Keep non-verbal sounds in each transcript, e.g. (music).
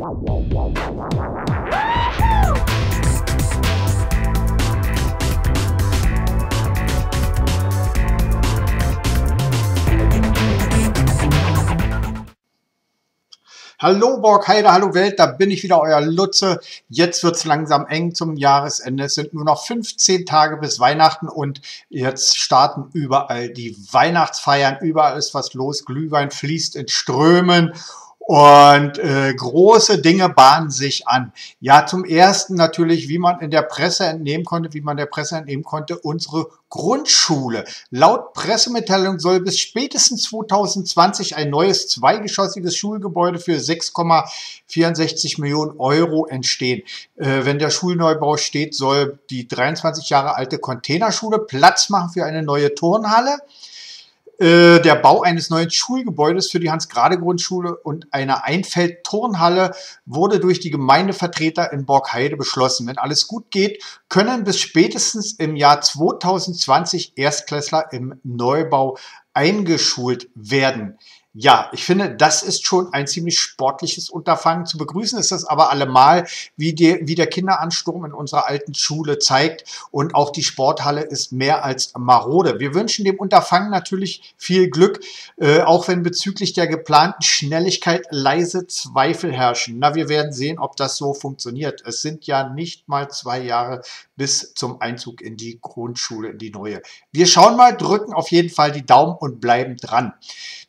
Hallo Borgheide, hallo Welt, da bin ich wieder, euer Lutze. Jetzt wird's langsam eng zum Jahresende. Es sind nur noch 15 Tage bis Weihnachten und jetzt starten überall die Weihnachtsfeiern. Überall ist was los. Glühwein fließt in Strömen und äh, große Dinge bahnen sich an. Ja, zum ersten natürlich, wie man in der Presse entnehmen konnte, wie man der Presse entnehmen konnte, unsere Grundschule. Laut Pressemitteilung soll bis spätestens 2020 ein neues zweigeschossiges Schulgebäude für 6,64 Millionen Euro entstehen. Äh, wenn der Schulneubau steht, soll die 23 Jahre alte Containerschule Platz machen für eine neue Turnhalle. Äh, der Bau eines neuen Schulgebäudes für die Hans-Grade-Grundschule und einer Einfeld-Turnhalle wurde durch die Gemeindevertreter in Borgheide beschlossen. Wenn alles gut geht, können bis spätestens im Jahr 2020 Erstklässler im Neubau eingeschult werden. Ja, ich finde, das ist schon ein ziemlich sportliches Unterfangen. Zu begrüßen ist das aber allemal, wie, die, wie der Kinderansturm in unserer alten Schule zeigt. Und auch die Sporthalle ist mehr als marode. Wir wünschen dem Unterfangen natürlich viel Glück, äh, auch wenn bezüglich der geplanten Schnelligkeit leise Zweifel herrschen. Na, wir werden sehen, ob das so funktioniert. Es sind ja nicht mal zwei Jahre bis zum Einzug in die Grundschule, in die neue. Wir schauen mal, drücken auf jeden Fall die Daumen und bleiben dran.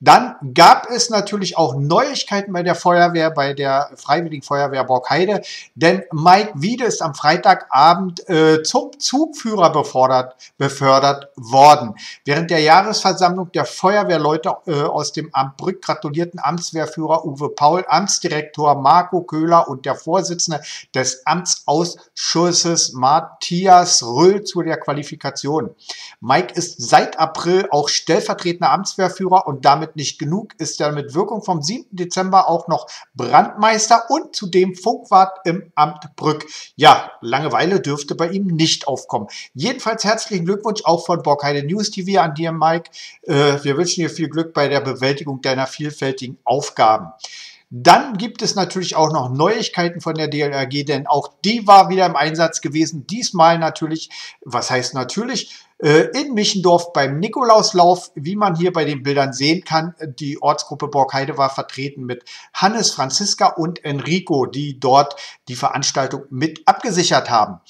Dann gab es natürlich auch Neuigkeiten bei der Feuerwehr, bei der Freiwilligen Feuerwehr Borgheide, denn Mike Wiede ist am Freitagabend äh, zum Zugführer befördert, worden. Während der Jahresversammlung der Feuerwehrleute äh, aus dem Amt Brück gratulierten Amtswehrführer Uwe Paul, Amtsdirektor Marco Köhler und der Vorsitzende des Amtsausschusses Matthias Röll zu der Qualifikation. Mike ist seit April auch stellvertretender Amtswehrführer und damit nicht genug, ist er mit Wirkung vom 7. Dezember auch noch Brandmeister und zudem Funkwart im Amt Brück. Ja, Langeweile dürfte bei ihm nicht aufkommen. Jedenfalls herzlichen Glückwunsch auch von Borgheide News TV an dir, Mike. Äh, wir wünschen dir viel Glück bei der Bewältigung deiner vielfältigen Aufgaben. Dann gibt es natürlich auch noch Neuigkeiten von der DLRG, denn auch die war wieder im Einsatz gewesen. Diesmal natürlich, was heißt natürlich, äh, in Michendorf beim Nikolauslauf, wie man hier bei den Bildern sehen kann. Die Ortsgruppe Borgheide war vertreten mit Hannes, Franziska und Enrico, die dort die Veranstaltung mit abgesichert haben.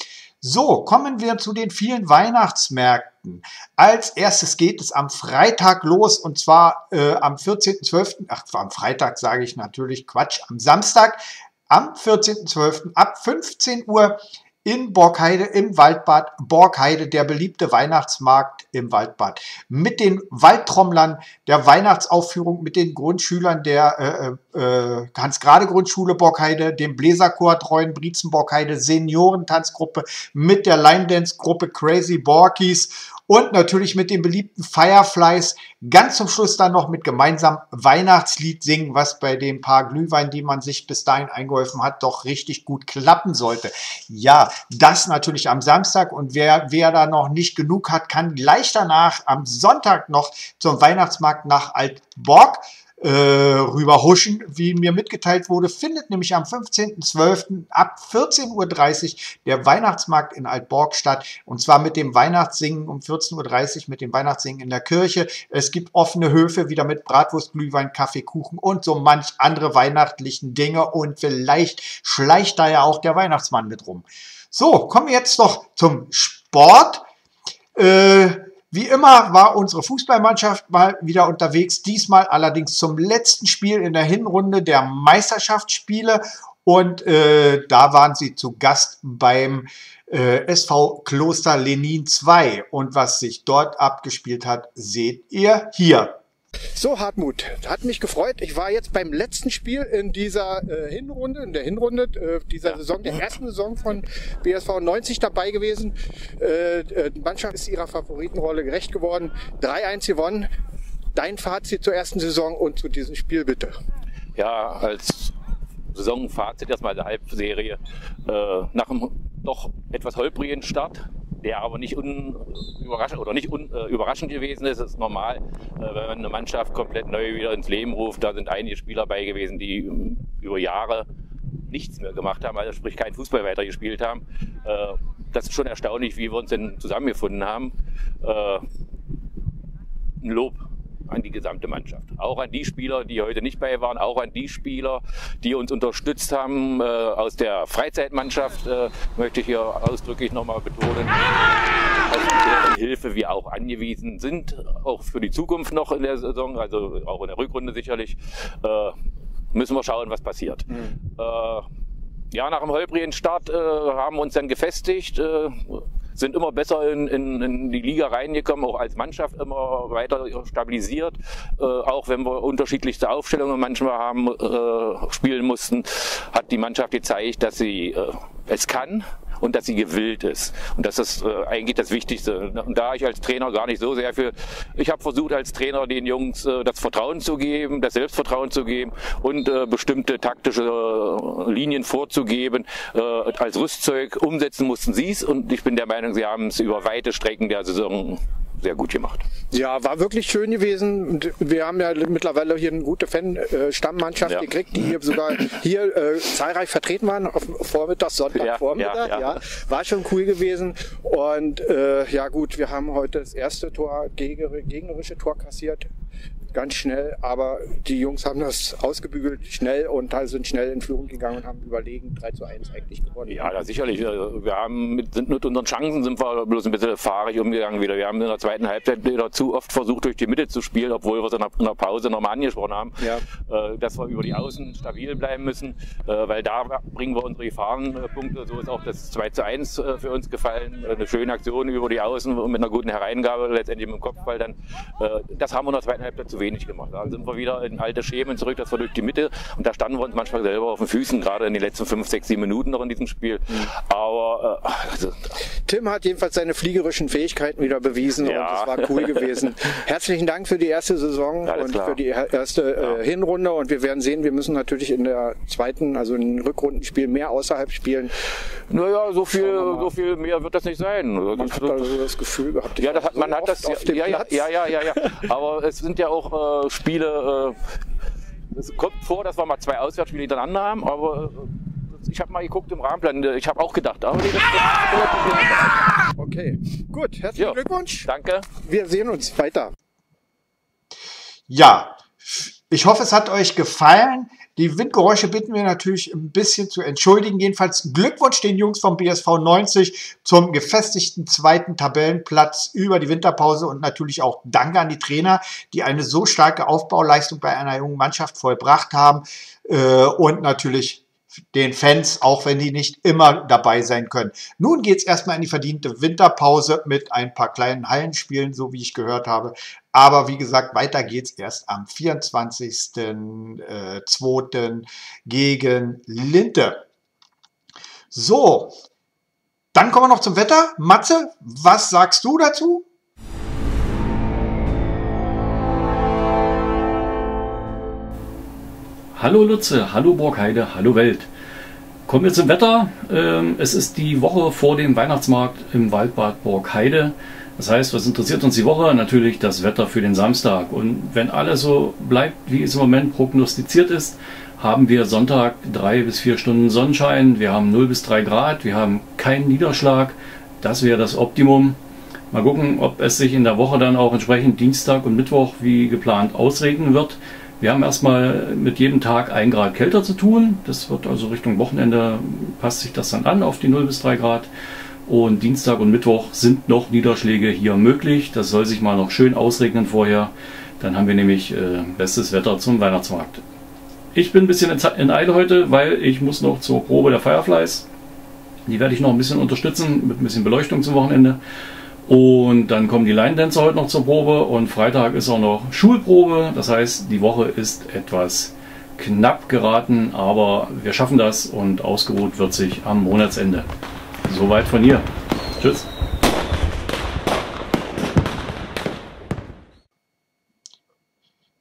So, kommen wir zu den vielen Weihnachtsmärkten. Als erstes geht es am Freitag los und zwar äh, am 14.12., ach, am Freitag sage ich natürlich Quatsch, am Samstag, am 14.12. ab 15 Uhr in Borgheide im Waldbad. Borgheide, der beliebte Weihnachtsmarkt im Waldbad. Mit den Waldtrommlern, der Weihnachtsaufführung mit den Grundschülern der äh, äh, Hans-Grade-Grundschule Borgheide, dem Bläserchor Treuen Brietzen Borgheide, Seniorentanzgruppe mit der Line Dance Gruppe Crazy Borkies und natürlich mit den beliebten Fireflies. Ganz zum Schluss dann noch mit gemeinsam Weihnachtslied singen, was bei den paar Glühwein, die man sich bis dahin eingeholfen hat, doch richtig gut klappen sollte. Ja, das natürlich am Samstag und wer, wer da noch nicht genug hat, kann gleich danach am Sonntag noch zum Weihnachtsmarkt nach Altborg äh, rüberhuschen, wie mir mitgeteilt wurde, findet nämlich am 15.12. ab 14.30 Uhr der Weihnachtsmarkt in Altborg statt. Und zwar mit dem Weihnachtssingen um 14.30 Uhr, mit dem Weihnachtssingen in der Kirche. Es gibt offene Höfe, wieder mit Bratwurst, Glühwein, Kaffee, Kuchen und so manch andere weihnachtlichen Dinge. Und vielleicht schleicht da ja auch der Weihnachtsmann mit rum. So, kommen wir jetzt noch zum Sport. Äh, wie immer war unsere Fußballmannschaft mal wieder unterwegs, diesmal allerdings zum letzten Spiel in der Hinrunde der Meisterschaftsspiele und äh, da waren sie zu Gast beim äh, SV Kloster Lenin 2 und was sich dort abgespielt hat, seht ihr hier. So, Hartmut, hat mich gefreut. Ich war jetzt beim letzten Spiel in dieser äh, Hinrunde, in der Hinrunde äh, dieser ja. Saison, der ersten Saison von BSV 90 dabei gewesen. Äh, äh, die Mannschaft ist ihrer Favoritenrolle gerecht geworden. 3-1 gewonnen. Dein Fazit zur ersten Saison und zu diesem Spiel bitte. Ja, als Saisonfazit erstmal der Halbserie. Äh, nach einem doch etwas holprigen Start der aber nicht überraschend oder nicht un, äh, überraschend gewesen ist. Es ist normal, äh, wenn man eine Mannschaft komplett neu wieder ins Leben ruft. Da sind einige Spieler bei gewesen, die über Jahre nichts mehr gemacht haben, also sprich kein Fußball weitergespielt haben. Äh, das ist schon erstaunlich, wie wir uns denn zusammengefunden haben. Äh, ein Lob an die gesamte Mannschaft. Auch an die Spieler, die heute nicht bei waren, auch an die Spieler, die uns unterstützt haben äh, aus der Freizeitmannschaft, äh, möchte ich hier ausdrücklich nochmal betonen. Auf deren Hilfe wir auch angewiesen sind, auch für die Zukunft noch in der Saison, also auch in der Rückrunde sicherlich. Äh, müssen wir schauen, was passiert. Mhm. Äh, ja, nach dem holprigen Start äh, haben wir uns dann gefestigt, äh, sind immer besser in, in, in die Liga reingekommen, auch als Mannschaft immer weiter stabilisiert. Äh, auch wenn wir unterschiedlichste Aufstellungen manchmal haben äh, spielen mussten, hat die Mannschaft gezeigt, dass sie äh, es kann und dass sie gewillt ist. Und das ist äh, eigentlich das Wichtigste. Und da ich als Trainer gar nicht so sehr für, ich habe versucht als Trainer den Jungs äh, das Vertrauen zu geben, das Selbstvertrauen zu geben und äh, bestimmte taktische äh, Linien vorzugeben. Äh, als Rüstzeug umsetzen mussten sie es und ich bin der Meinung, sie haben es über weite Strecken der Saison sehr gut gemacht. Ja, war wirklich schön gewesen. Wir haben ja mittlerweile hier eine gute Fan-Stammmannschaft ja. gekriegt, die hier sogar hier äh, zahlreich vertreten waren, auf Vormittag, Sonntagvormittag. Ja, ja, ja, War schon cool gewesen. Und äh, ja gut, wir haben heute das erste Tor, gegnerische Tor kassiert ganz schnell, aber die Jungs haben das ausgebügelt schnell und sind schnell in Führung gegangen und haben überlegen 3 zu 1 eigentlich gewonnen. Ja, da sicherlich. Wir haben mit, sind mit unseren Chancen sind wir bloß ein bisschen fahrig umgegangen wieder. Wir haben in der zweiten Halbzeit wieder zu oft versucht, durch die Mitte zu spielen, obwohl wir es in der, in der Pause nochmal angesprochen haben, ja. äh, dass wir über die Außen stabil bleiben müssen, äh, weil da bringen wir unsere Gefahrenpunkte. So ist auch das 2 zu 1 äh, für uns gefallen. Eine schöne Aktion über die Außen mit einer guten Hereingabe, letztendlich mit dem Kopfball dann. Das haben wir in der zweiten Halbzeit zu wenig wenig gemacht. Dann sind wir wieder in alte Schemen zurück, das war durch die Mitte und da standen wir uns manchmal selber auf den Füßen, gerade in den letzten fünf, sechs, sieben Minuten noch in diesem Spiel. Mhm. Aber äh, also, Tim hat jedenfalls seine fliegerischen Fähigkeiten wieder bewiesen ja. und es war cool gewesen. (laughs) Herzlichen Dank für die erste Saison Alles und klar. für die erste äh, ja. Hinrunde und wir werden sehen, wir müssen natürlich in der zweiten, also in den Rückrundenspielen mehr außerhalb spielen. Naja, so viel, so viel mehr wird das nicht sein. Man hat also das Gefühl gehabt. Ja, das hat, man hat das. Ja, ja, ja, ja, ja, ja. Aber es sind ja auch äh, Spiele. Äh, es kommt vor, dass wir mal zwei Auswärtsspiele hintereinander haben, aber äh, ich habe mal geguckt im Rahmenplan. Ich habe auch gedacht, aber nee, das, das Okay, gut. Herzlichen jo, Glückwunsch. Danke. Wir sehen uns weiter. Ja, ich hoffe, es hat euch gefallen. Die Windgeräusche bitten wir natürlich ein bisschen zu entschuldigen. Jedenfalls Glückwunsch den Jungs vom BSV 90 zum gefestigten zweiten Tabellenplatz über die Winterpause und natürlich auch Danke an die Trainer, die eine so starke Aufbauleistung bei einer jungen Mannschaft vollbracht haben. Äh, und natürlich den Fans, auch wenn die nicht immer dabei sein können. Nun geht es erstmal in die verdiente Winterpause mit ein paar kleinen Hallenspielen, so wie ich gehört habe. Aber wie gesagt, weiter geht es erst am 24.02. Äh, gegen Linte. So, dann kommen wir noch zum Wetter. Matze, was sagst du dazu? Hallo Lutze, hallo Burgheide, hallo Welt. Kommen wir zum Wetter. Ähm, es ist die Woche vor dem Weihnachtsmarkt im Waldbad Burgheide. Das heißt, was interessiert uns die Woche? Natürlich das Wetter für den Samstag. Und wenn alles so bleibt, wie es im Moment prognostiziert ist, haben wir Sonntag drei bis vier Stunden Sonnenschein. Wir haben 0 bis 3 Grad. Wir haben keinen Niederschlag. Das wäre das Optimum. Mal gucken, ob es sich in der Woche dann auch entsprechend Dienstag und Mittwoch wie geplant ausregnen wird. Wir haben erstmal mit jedem Tag ein Grad kälter zu tun. Das wird also Richtung Wochenende, passt sich das dann an auf die 0 bis 3 Grad. Und Dienstag und Mittwoch sind noch Niederschläge hier möglich. Das soll sich mal noch schön ausregnen vorher. Dann haben wir nämlich äh, bestes Wetter zum Weihnachtsmarkt. Ich bin ein bisschen in Eile heute, weil ich muss noch zur Probe der Fireflies. Die werde ich noch ein bisschen unterstützen mit ein bisschen Beleuchtung zum Wochenende. Und dann kommen die Line Dancer heute noch zur Probe und Freitag ist auch noch Schulprobe. Das heißt, die Woche ist etwas knapp geraten, aber wir schaffen das und ausgeruht wird sich am Monatsende. Soweit von hier. Tschüss.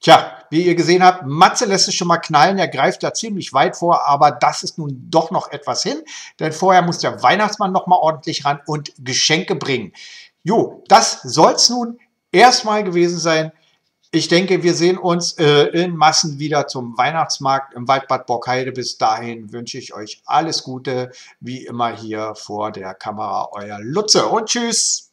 Tja, wie ihr gesehen habt, Matze lässt es schon mal knallen. Er greift da ziemlich weit vor, aber das ist nun doch noch etwas hin. Denn vorher muss der Weihnachtsmann noch mal ordentlich ran und Geschenke bringen. Jo, das soll es nun erstmal gewesen sein. Ich denke, wir sehen uns äh, in Massen wieder zum Weihnachtsmarkt im Waldbad Borkheide. Bis dahin wünsche ich euch alles Gute, wie immer hier vor der Kamera, euer Lutze und tschüss.